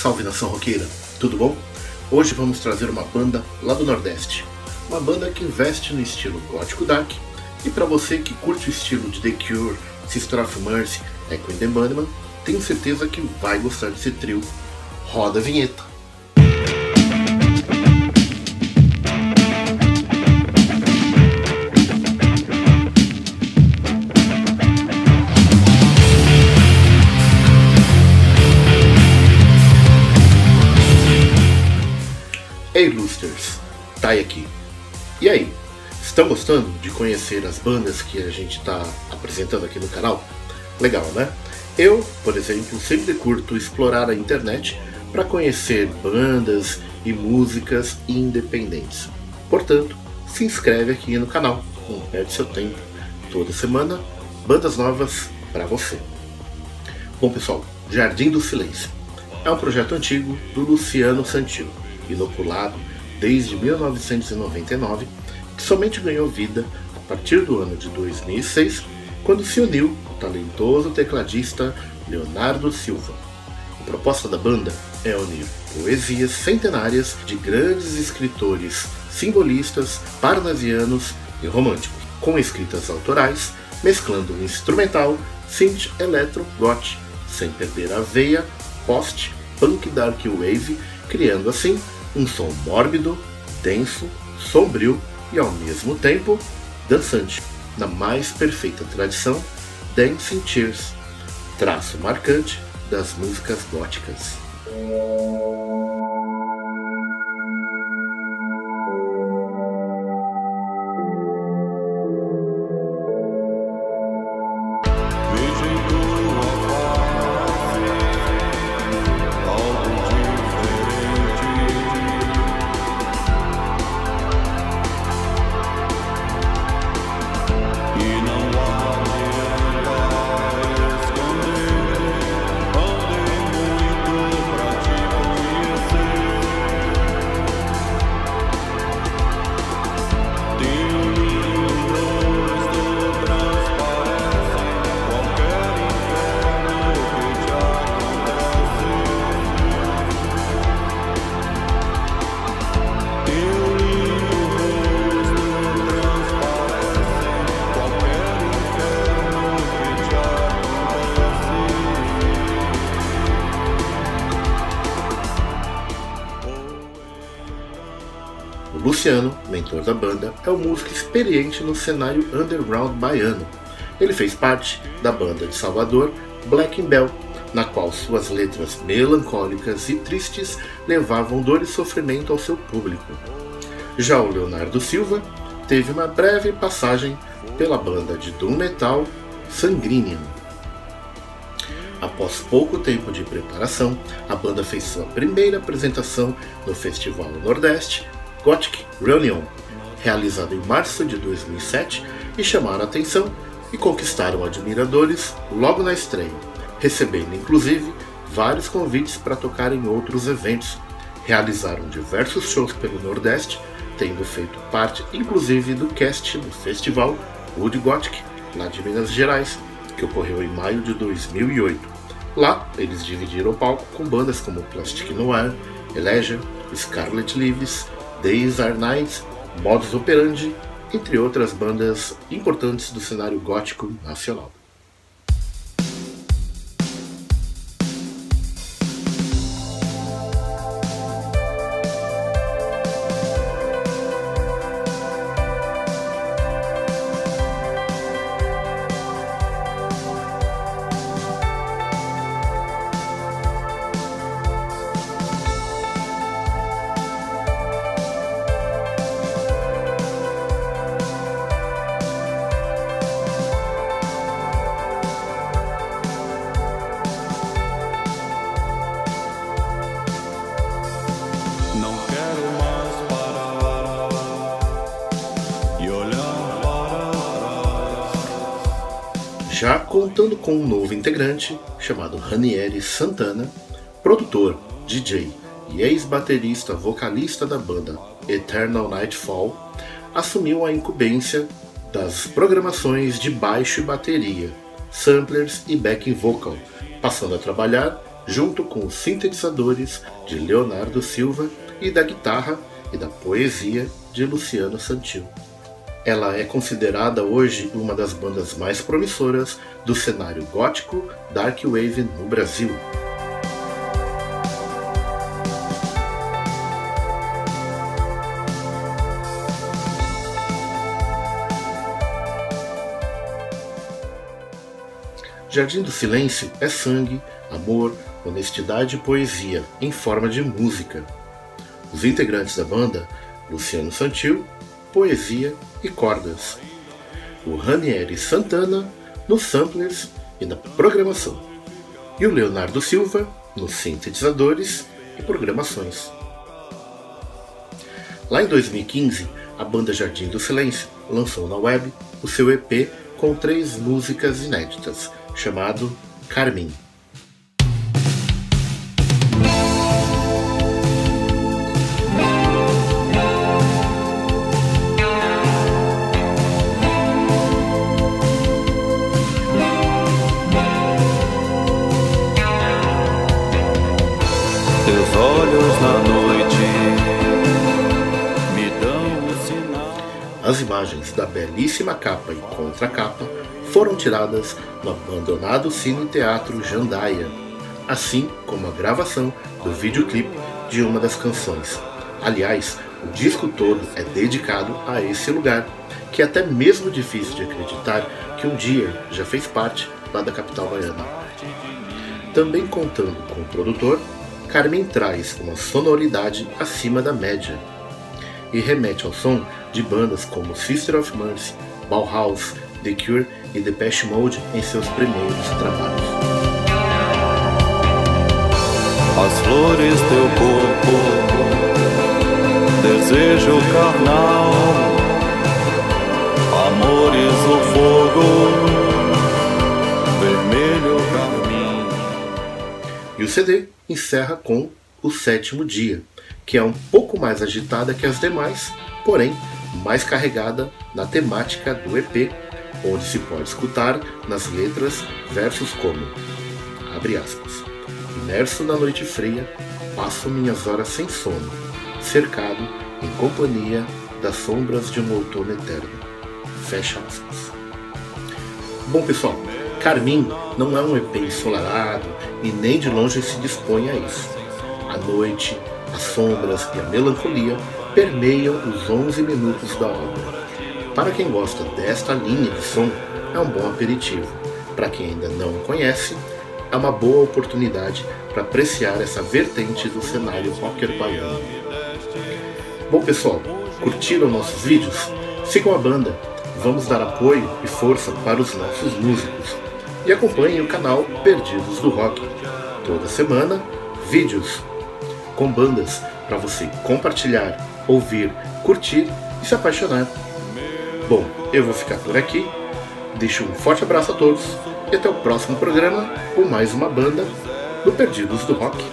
Salve nação roqueira, tudo bom? Hoje vamos trazer uma banda lá do Nordeste. Uma banda que investe no estilo gótico dark. E para você que curte o estilo de The Cure, Sister of Mercy, Echo and the Bunnyman, tenho certeza que vai gostar desse trio. Roda a vinheta! Hey Lusters, Tai aqui. E aí, estão gostando de conhecer as bandas que a gente está apresentando aqui no canal? Legal, né? Eu, por exemplo, sempre curto explorar a internet para conhecer bandas e músicas independentes. Portanto, se inscreve aqui no canal, não perde seu tempo. Toda semana, bandas novas para você. Bom pessoal, Jardim do Silêncio é um projeto antigo do Luciano Santillo inoculado desde 1999, que somente ganhou vida a partir do ano de 2006, quando se uniu o talentoso tecladista Leonardo Silva. A proposta da banda é unir poesias centenárias de grandes escritores simbolistas, parnasianos e românticos, com escritas autorais, mesclando o instrumental, synth, electro, goth, sem perder a veia, post, punk dark wave, criando assim um som mórbido, denso, sombrio e ao mesmo tempo dançante, na mais perfeita tradição Dancing Tears, traço marcante das músicas góticas. Luciano, mentor da banda, é um músico experiente no cenário underground baiano. Ele fez parte da banda de Salvador Black Bell, na qual suas letras melancólicas e tristes levavam dor e sofrimento ao seu público. Já o Leonardo Silva teve uma breve passagem pela banda de doom metal Sangrinian. Após pouco tempo de preparação, a banda fez sua primeira apresentação no Festival Nordeste Gothic Reunion, realizado em março de 2007, e chamaram atenção e conquistaram admiradores logo na estreia, recebendo inclusive vários convites para tocar em outros eventos. Realizaram diversos shows pelo Nordeste, tendo feito parte inclusive do cast do festival Wood Gothic, lá de Minas Gerais, que ocorreu em maio de 2008. Lá, eles dividiram o palco com bandas como Plastic Noir, Elegia, Scarlet Leaves, Days Are Nights, Modus Operandi, entre outras bandas importantes do cenário gótico nacional. Contando com um novo integrante chamado Ranieri Santana, produtor, DJ e ex-baterista vocalista da banda Eternal Nightfall, assumiu a incumbência das programações de baixo e bateria, samplers e backing vocal, passando a trabalhar junto com os sintetizadores de Leonardo Silva e da guitarra e da poesia de Luciano Santil. Ela é considerada hoje uma das bandas mais promissoras do cenário gótico dark wave no Brasil. Jardim do Silêncio é sangue, amor, honestidade e poesia em forma de música. Os integrantes da banda, Luciano Santil, poesia e cordas. O Ranieri Santana nos samplers e na programação. E o Leonardo Silva nos sintetizadores e programações. Lá em 2015, a banda Jardim do Silêncio lançou na web o seu EP com três músicas inéditas, chamado Carmim. Olhos na noite me dão o sinal. As imagens da belíssima capa e contracapa foram tiradas no abandonado Cine Teatro Jandaia, assim como a gravação do videoclipe de uma das canções. Aliás, o disco todo é dedicado a esse lugar, que é até mesmo difícil de acreditar que um dia já fez parte lá da capital baiana. Também contando com o produtor, Carmen traz uma sonoridade acima da média e remete ao som de bandas como Sister of Mercy, Bauhaus, The Cure e Depeche Mode em seus primeiros trabalhos. As flores teu corpo, desejo carnal, amores o fogo, vermelho carmim. E o CD encerra com O Sétimo Dia, que é um pouco mais agitada que as demais, porém mais carregada na temática do EP, onde se pode escutar nas letras versos como, abre aspas, imerso na noite fria, passo minhas horas sem sono, cercado em companhia das sombras de um outono eterno. Fecha aspas. Bom pessoal, Carmim não é um EP ensolarado e nem de longe se dispõe a isso. A noite, as sombras e a melancolia permeiam os 11 minutos da obra. Para quem gosta desta linha de som, é um bom aperitivo. Para quem ainda não conhece, é uma boa oportunidade para apreciar essa vertente do cenário rocker baiano. Bom pessoal, curtiram nossos vídeos? Sigam a banda, vamos dar apoio e força para os nossos músicos. E acompanhem o canal Perdidos do Rock. Toda semana, vídeos com bandas para você compartilhar, ouvir, curtir e se apaixonar. Bom, eu vou ficar por aqui. Deixo um forte abraço a todos e até o próximo programa com mais uma banda do Perdidos do Rock.